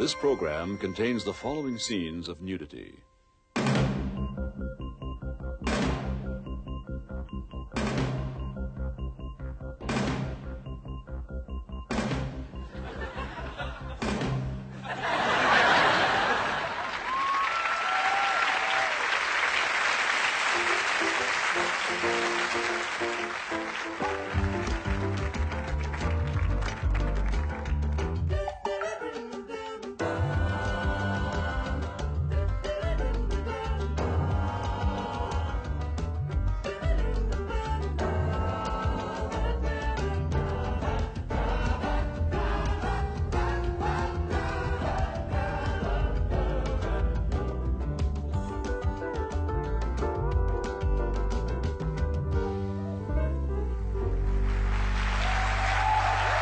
This program contains the following scenes of nudity.